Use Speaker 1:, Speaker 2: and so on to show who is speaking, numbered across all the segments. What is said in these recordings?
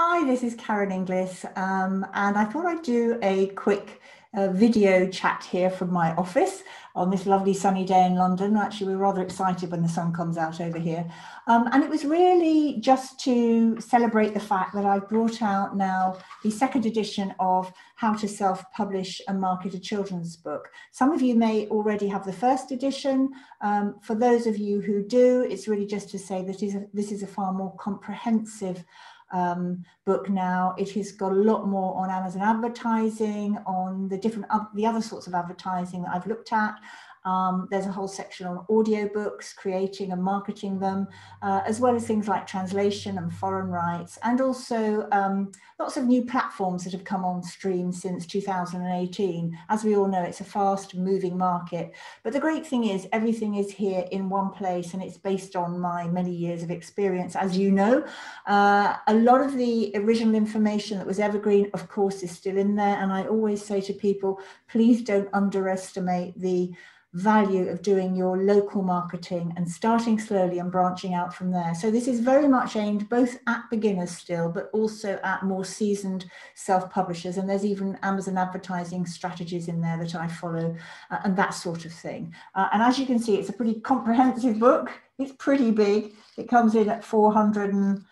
Speaker 1: Hi, this is Karen Inglis, um, and I thought I'd do a quick uh, video chat here from my office on this lovely sunny day in London. Actually, we're rather excited when the sun comes out over here. Um, and it was really just to celebrate the fact that I've brought out now the second edition of How to Self-Publish and Market a Children's Book. Some of you may already have the first edition. Um, for those of you who do, it's really just to say that this is a far more comprehensive um, book now. It has got a lot more on Amazon advertising, on the different uh, the other sorts of advertising that I've looked at. Um, there's a whole section on audiobooks, creating and marketing them, uh, as well as things like translation and foreign rights, and also um, lots of new platforms that have come on stream since 2018. As we all know, it's a fast moving market. But the great thing is everything is here in one place and it's based on my many years of experience. As you know, uh, a lot of the original information that was evergreen, of course, is still in there. And I always say to people, please don't underestimate the value of doing your local marketing and starting slowly and branching out from there. So this is very much aimed both at beginners still, but also at more seasoned self-publishers. And there's even Amazon advertising strategies in there that I follow uh, and that sort of thing. Uh, and as you can see, it's a pretty comprehensive book. It's pretty big. It comes in at 400 and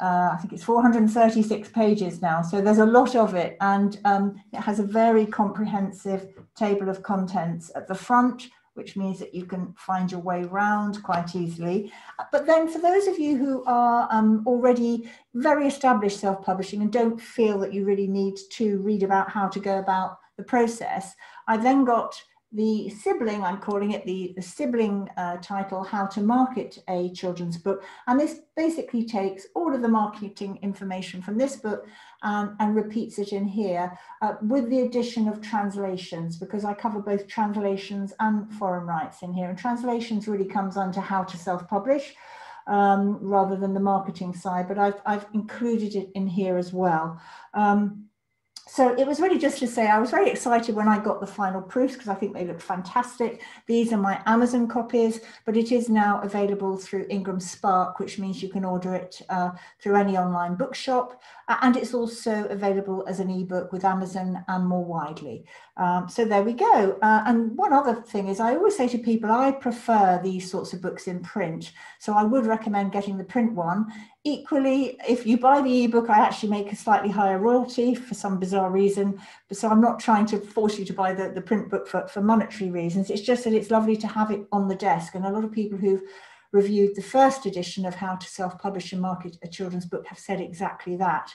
Speaker 1: uh, I think it's 436 pages now, so there's a lot of it, and um, it has a very comprehensive table of contents at the front, which means that you can find your way around quite easily. But then for those of you who are um, already very established self-publishing and don't feel that you really need to read about how to go about the process, I then got the sibling, I'm calling it the, the sibling uh, title, How to Market a Children's Book. And this basically takes all of the marketing information from this book um, and repeats it in here uh, with the addition of translations, because I cover both translations and foreign rights in here. And translations really comes under how to self-publish. Um, rather than the marketing side, but I've, I've included it in here as well. Um, so it was really just to say I was very excited when I got the final proofs because I think they look fantastic. These are my Amazon copies, but it is now available through Ingram Spark, which means you can order it uh, through any online bookshop. And it's also available as an ebook with Amazon and more widely. Um, so there we go. Uh, and one other thing is I always say to people, I prefer these sorts of books in print. So I would recommend getting the print one. Equally, if you buy the ebook, I actually make a slightly higher royalty for some bizarre reason. So I'm not trying to force you to buy the, the print book for, for monetary reasons. It's just that it's lovely to have it on the desk. And a lot of people who've reviewed the first edition of How to Self-Publish and Market a Children's Book have said exactly that.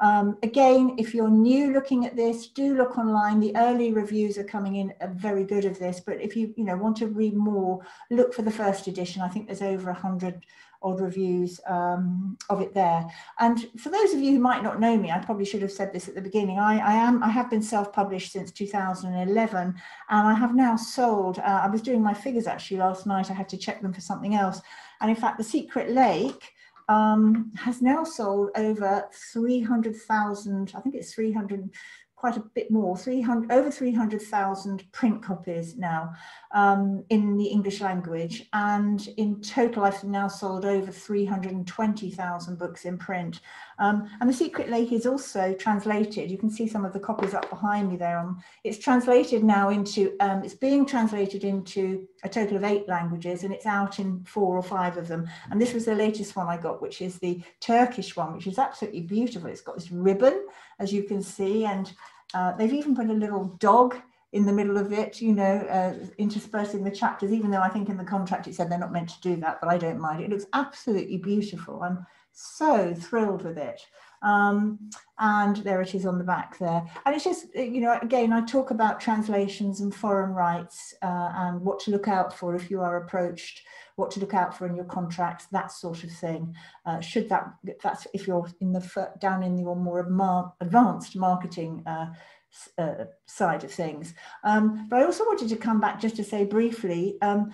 Speaker 1: Um, again, if you're new looking at this, do look online. The early reviews are coming in are very good of this, but if you, you know, want to read more, look for the first edition. I think there's over 100 odd reviews um, of it there. And for those of you who might not know me, I probably should have said this at the beginning. I, I am I have been self-published since 2011, and I have now sold. Uh, I was doing my figures actually last night. I had to check them for something else, and in fact, the Secret Lake. Um, has now sold over 300,000, I think it's 300, quite a bit more, 300, over 300,000 print copies now um, in the English language. And in total, I've now sold over 320,000 books in print. Um, and The Secret Lake is also translated. You can see some of the copies up behind me there. Um, it's translated now into, um, it's being translated into a total of eight languages and it's out in four or five of them. And this was the latest one I got, which is the Turkish one, which is absolutely beautiful. It's got this ribbon, as you can see, and uh, they've even put a little dog in the middle of it, you know, uh, interspersing the chapters, even though I think in the contract it said they're not meant to do that, but I don't mind. It looks absolutely beautiful. I'm so thrilled with it. Um, and there it is on the back there. And it's just, uh, you know, again, I talk about translations and foreign rights uh, and what to look out for if you are approached, what to look out for in your contracts, that sort of thing. Uh, should that, that's if you're in the down in your more advanced marketing uh, uh, side of things. Um, but I also wanted to come back just to say briefly, um,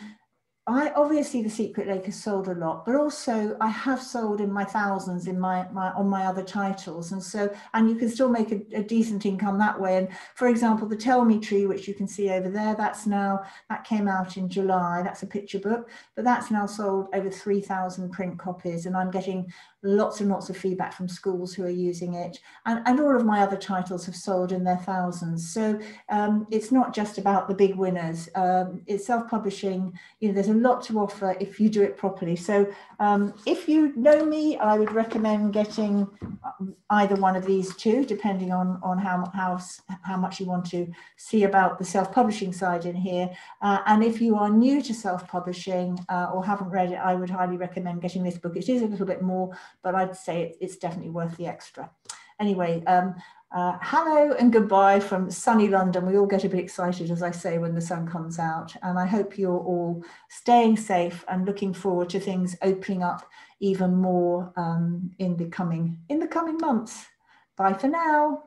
Speaker 1: I obviously the Secret Lake has sold a lot, but also I have sold in my thousands in my, my on my other titles, and so and you can still make a, a, decent income that way. And for example, the Tell Me Tree, which you can see over there, that's now that came out in July. That's a picture book, but that's now sold over three thousand print copies, and I'm getting lots and lots of feedback from schools who are using it. And, and all of my other titles have sold in their thousands. So um, it's not just about the big winners. Um, it's self-publishing, you know, there's a lot to offer if you do it properly. So um, if you know me, I would recommend getting either one of these two, depending on, on how, how, how much you want to see about the self-publishing side in here. Uh, and if you are new to self-publishing uh, or haven't read it, I would highly recommend getting this book. It is a little bit more, but I'd say it, it's definitely worth the extra. Anyway, um, uh, hello and goodbye from sunny London. We all get a bit excited, as I say, when the sun comes out. And I hope you're all staying safe and looking forward to things opening up even more um, in the coming in the coming months. Bye for now.